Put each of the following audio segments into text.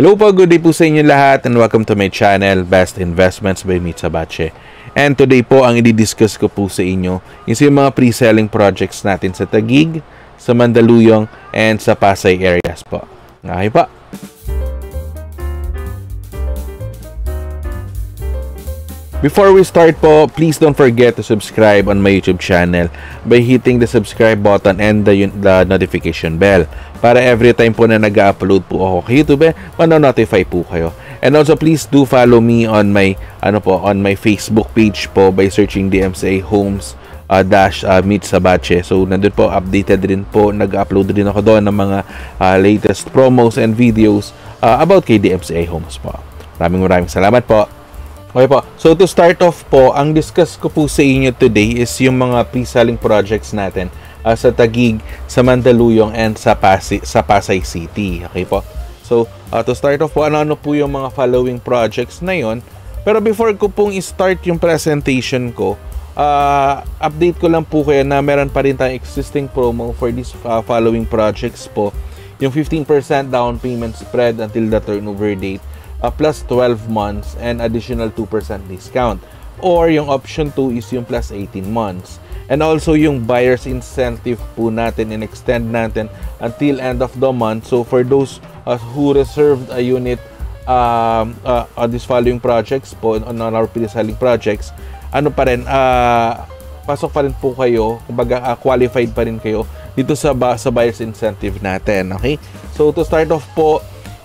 Hello po, good day po sa inyo lahat and welcome to my channel, Best Investments by Mitsabache. And today po, ang i-discuss ko po sa inyo is yung mga pre-selling projects natin sa Tagig, sa Mandaluyong, and sa Pasay areas po. Okay po. Before we start po, please don't forget to subscribe on my YouTube channel by hitting the subscribe button and the, the notification bell para every time po na nag-upload po ako kay YouTube, eh, mano-notify po kayo. And also please do follow me on my ano po on my Facebook page po by searching DMCA Homes uh, dash uh, Meet Sabache. So nandun po updated rin po, nag-upload din ako doon ng mga uh, latest promos and videos uh, about kay DMCA Homes po. Maraming maraming salamat po. Okay po. So to start off po, ang discuss ko po sa inyo today is yung mga pre-selling projects natin uh, sa Tagig, sa Mandaluyong, and sa, Pasay, sa Pasay City. Okay po. So uh, to start off po, ano-ano po yung mga following projects na yon. Pero before ko pong i-start yung presentation ko, uh, update ko lang po kayo na meron pa rin tayong existing promo for these uh, following projects po. Yung 15% down payment spread until the turnover date uh, plus 12 months and additional 2% discount. Or yung option 2 is yung plus 18 months. And also yung buyer's incentive po natin and extend natin until end of the month. So for those uh, who reserved a unit um, uh, on these following projects po, on our pre-selling projects, ano pa rin, uh, pasok pa rin po kayo, kumbaga uh, qualified pa rin kayo dito sa, sa buyer's incentive natin. Okay? So to start off po,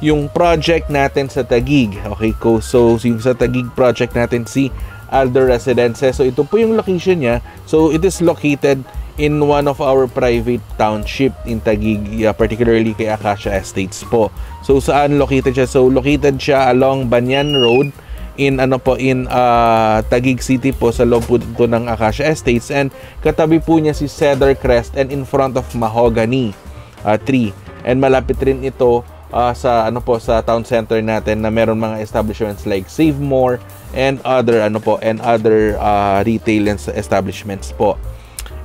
yung project natin sa Tagig. Okay, ko so yung sa Tagig project natin si Aldo Residences. So ito po yung location niya. So it is located in one of our private township in Tagig, yeah, particularly kay Acacia Estates po. So saan located siya? So located siya along Banyan Road in ano po in uh, Tagig City po sa loob po dito ng Acacia Estates and katabi po niya si Cedar Crest and in front of Mahogany uh, tree and malapit rin ito uh, sa ano po sa town center natin na meron mga establishments like Save More and other ano po and other uh, retail establishments po.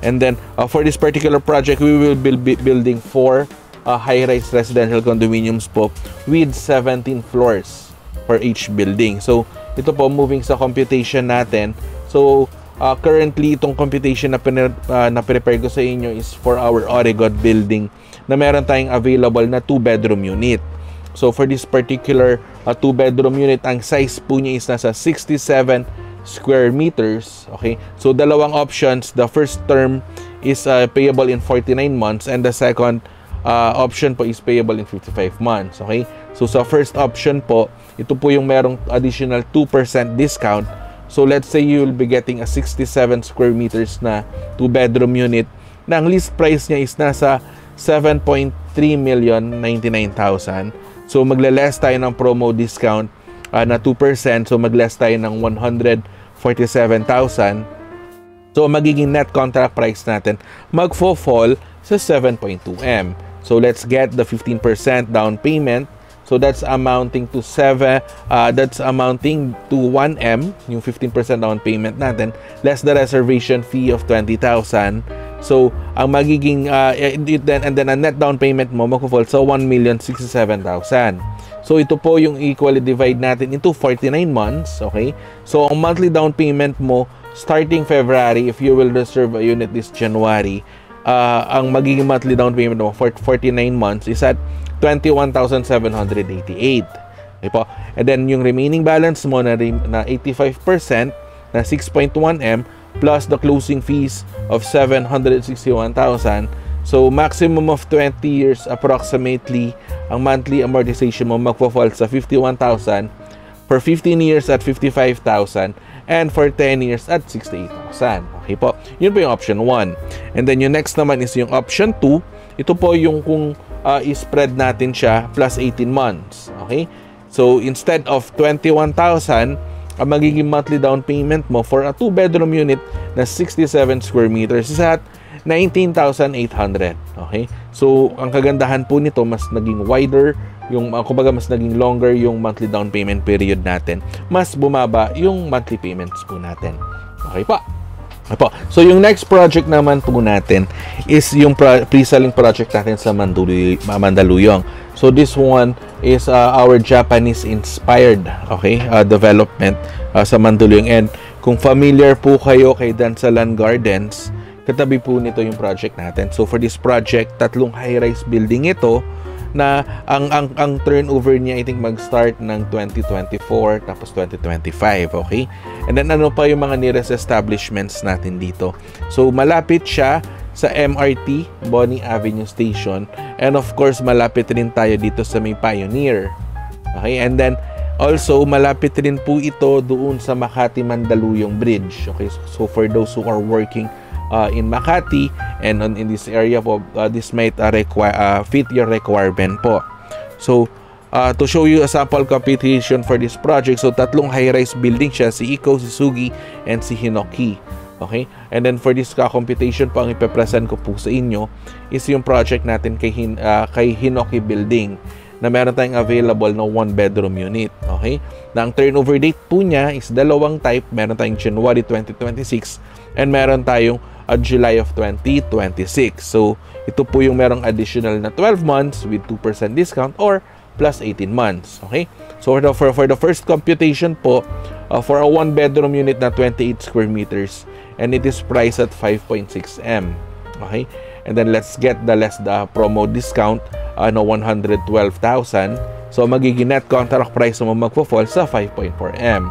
And then uh, for this particular project we will be building four uh, high-rise residential condominiums po with 17 floors for each building. So ito po moving sa computation natin. So uh, currently itong computation na, uh, na prepare ko sa inyo is for our Oregon building na meron tayong available na 2 bedroom unit. So for this particular 2 uh, unit, ang size po niya is nasa 67 square meters. Okay? So dalawang options. The first term is uh, payable in 49 months and the second uh, option po is payable in 55 months. Okay? So sa first option po, ito po yung merong additional 2% discount. So let's say you will be getting a 67 square meters na 2 bedroom unit na ang list price niya is nasa 7.3 million 99,000. So magle-less tayo ng promo discount uh, na 2%. So magless tayo ng 147,000. So magiging net contract price natin magfo-fall sa 7.2M. So let's get the 15% down payment. So that's amounting to 7 uh, that's amounting to 1M yung 15% down payment natin less the reservation fee of 20,000 So, ang magiging, uh, then, and then, ang net down payment mo, magpo-fall sa 1,067,000. So, ito po yung equally divide natin into 49 months, okay? So, ang monthly down payment mo, starting February, if you will reserve a unit this January, uh, ang magiging monthly down payment mo for 49 months is at 21,788. Okay po? And then, yung remaining balance mo na, na 85% na 6.1M, plus the closing fees of 761,000. So, maximum of 20 years approximately, ang monthly amortization mo magpo-fall sa 51,000 for 15 years at 55,000 and for 10 years at 68,000. Okay po. Yun po yung option 1. And then yung next naman is yung option 2. Ito po yung kung uh, i-spread natin siya plus 18 months. Okay? So, instead of 21,000, ang magiging monthly down payment mo for a 2-bedroom unit na 67 square meters is at 19,800. Okay? So, ang kagandahan po nito, mas naging wider, yung, uh, kumbaga mas naging longer yung monthly down payment period natin. Mas bumaba yung monthly payments po natin. Okay pa. Okay po. So, yung next project naman po natin is yung pre-selling project natin sa Mandaluyong. So this one is uh, our Japanese inspired okay uh, development uh, sa Mandaluyong and kung familiar po kayo kay Dansalan Gardens katabi po nito yung project natin. So for this project, tatlong high-rise building ito na ang ang ang turnover niya I think mag-start ng 2024 tapos 2025, okay? And then ano pa yung mga nearest establishments natin dito? So malapit siya sa MRT, Bonnie Avenue Station. And of course, malapit rin tayo dito sa may Pioneer. Okay, and then also malapit rin po ito doon sa Makati Mandaluyong Bridge. Okay, so for those who are working uh, in Makati and on in this area po, uh, this might uh, require uh, fit your requirement po. So, uh, to show you a sample computation for this project, so tatlong high-rise building siya, si Iko, si Sugi, and si Hinoki. Okay? And then for this computation po, ang ipepresent ko po sa inyo is yung project natin kay, Hin, uh, kay Hinoki Building na meron tayong available na one bedroom unit. Okay? Na ang turnover date po niya is dalawang type. Meron tayong January 2026 and meron tayong uh, July of 2026. So, ito po yung merong additional na 12 months with 2% discount or plus 18 months. Okay? So, for the, for, for the first computation po, uh, for a one bedroom unit na 28 square meters, and it is priced at 5.6M. Okay? And then let's get the less the promo discount ano uh, 112,000. So magiging net contract price mo magfo-fall sa 5.4M.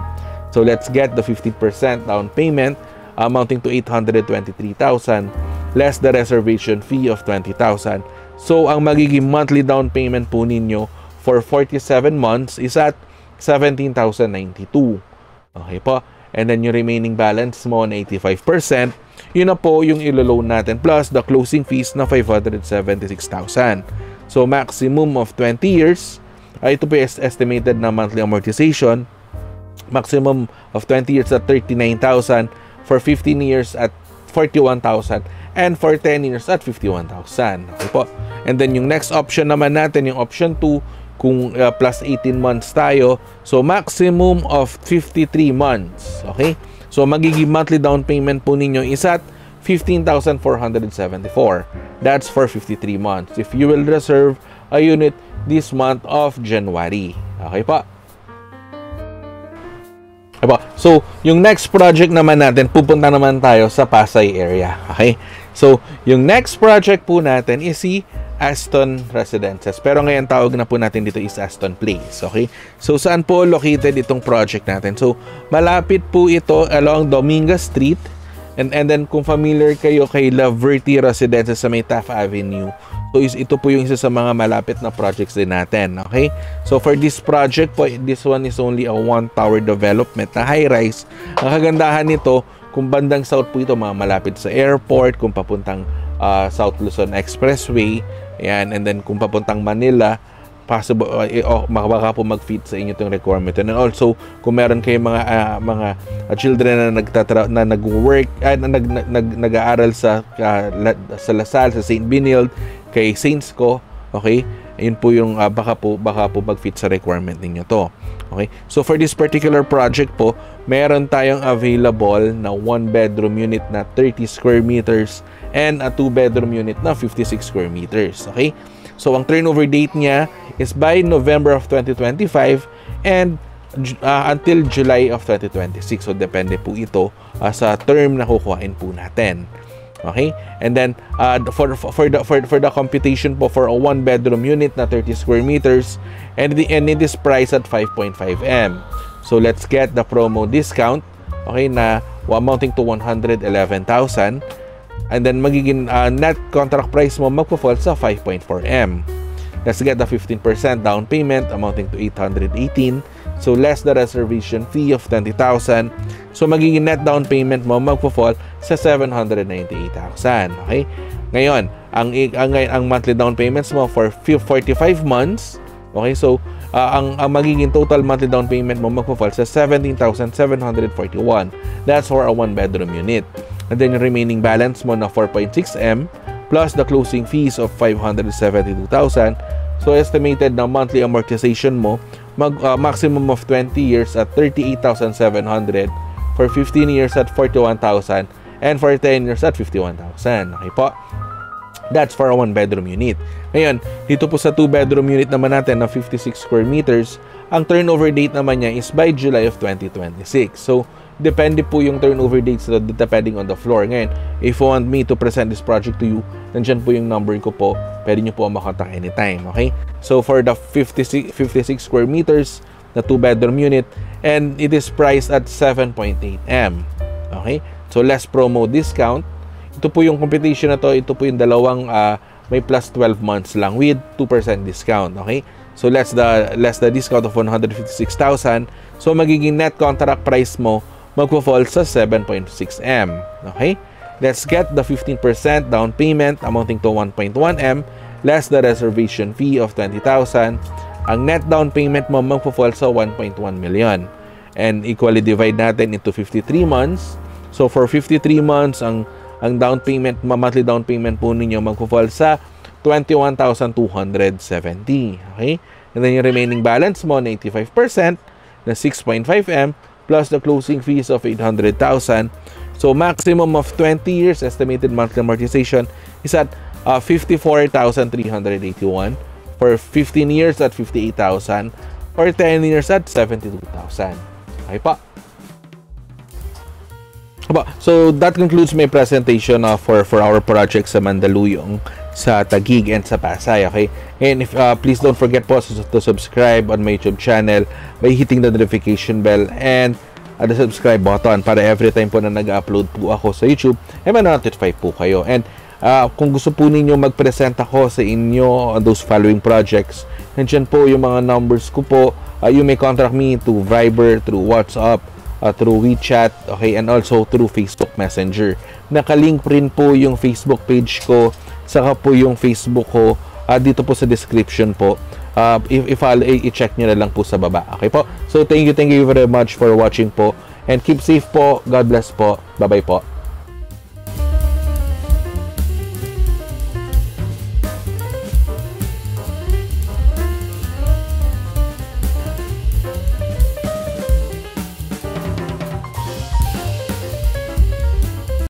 So let's get the 50% down payment amounting to 823,000 less the reservation fee of 20,000. So ang magiging monthly down payment po ninyo for 47 months is at 17,092. Okay po? And then yung remaining balance mo na 85%, yun na po yung ilo-loan natin plus the closing fees na 576,000. So maximum of 20 years, ay ito po is estimated na monthly amortization, maximum of 20 years at 39,000, for 15 years at 41,000, and for 10 years at 51,000. Okay po. And then yung next option naman natin, yung option 2, kung uh, plus 18 months tayo. So, maximum of 53 months. Okay? So, magiging monthly down payment po ninyo is at 15,474. That's for 53 months. If you will reserve a unit this month of January. Okay pa? Diba? So, yung next project naman natin, pupunta naman tayo sa Pasay area. Okay? So, yung next project po natin is si Aston Residences. Pero ngayon tawag na po natin dito is Aston Place. Okay? So saan po located itong project natin? So malapit po ito along Dominguez Street. And, and then kung familiar kayo kay Laverty Residences sa may Avenue, so is, ito po yung isa sa mga malapit na projects din natin. Okay? So for this project po, this one is only a one tower development na high-rise. Ang kagandahan nito, kung bandang south po ito, mga malapit sa airport, kung papuntang uh, South Luzon Expressway, Ayan, and then kung papuntang Manila, possible uh, oh, baka po mag-fit sa inyo itong requirement and also kung meron kayong mga uh, mga uh, children na nagtatra na nag-work uh, na nag, nag, nag-aaral sa uh, sa Lasal sa St. Benilde kay Saints ko okay ayun po yung uh, baka po baka po mag-fit sa requirement ninyo to okay so for this particular project po meron tayong available na one bedroom unit na 30 square meters and a 2-bedroom unit na 56 square meters. Okay? So, ang turnover date niya is by November of 2025 and uh, until July of 2026. So, depende po ito uh, sa term na kukuhain po natin. Okay? And then uh, for for the for, for the computation po for a one bedroom unit na 30 square meters and the and it is priced at 5.5 M. So let's get the promo discount okay na amounting to 111,000 and then magiging uh, net contract price mo magpo-fall sa 5.4M. Let's get the 15% down payment amounting to 818. So less the reservation fee of 20,000. So magiging net down payment mo magpo-fall sa 798,000. Okay? Ngayon, ang, ang ang monthly down payments mo for 45 months. Okay? So uh, ang, ang magiging total monthly down payment mo magpo-fall sa 17,741. That's for a one bedroom unit. And then yung remaining balance mo na 4.6M plus the closing fees of 572,000. So estimated na monthly amortization mo mag uh, maximum of 20 years at 38,700 for 15 years at 41,000 and for 10 years at 51,000. Okay po? That's for a one bedroom unit. Ngayon, dito po sa two bedroom unit naman natin na 56 square meters, ang turnover date naman niya is by July of 2026. So, depende po yung turnover dates so depending on the floor. Ngayon, if you want me to present this project to you, nandyan po yung number ko po. Pwede nyo po makontak anytime, okay? So, for the 56, 56 square meters, na two bedroom unit, and it is priced at 7.8 M. Okay? So, less promo discount ito po yung competition na to. Ito po yung dalawang uh, may plus 12 months lang with 2% discount. Okay? So less the less the discount of 156,000. So magiging net contract price mo magfo-fall sa 7.6 M. Okay? Let's get the 15% down payment amounting to 1.1 M less the reservation fee of 20,000. Ang net down payment mo magfo-fall sa 1.1 million. And equally divide natin into 53 months. So for 53 months, ang ang down payment, monthly down payment po ninyo magpo-fall sa 21,270. Okay? And then yung remaining balance mo na 85% na 6.5M plus the closing fees of 800,000. So maximum of 20 years estimated monthly amortization is at uh, 54,381 for 15 years at 58,000 or 10 years at 72,000. Okay pa. So that concludes my presentation uh, for for our project sa Mandaluyong, sa Tagig and sa Pasay. Okay? And if uh, please don't forget po to subscribe on my YouTube channel by hitting the notification bell and uh, the subscribe button para every time po na nag-upload po ako sa YouTube, ay eh, ma-notify po kayo. And uh, kung gusto po ninyo mag-present ako sa inyo on those following projects, nandiyan po yung mga numbers ko po. Uh, you may contact me to Viber, through WhatsApp, uh, through WeChat, okay, and also through Facebook Messenger. Nakalink rin po yung Facebook page ko, saka po yung Facebook ko, uh, dito po sa description po. Uh, if, if i-check nyo na lang po sa baba. Okay po? So, thank you, thank you very much for watching po. And keep safe po. God bless po. Bye-bye po.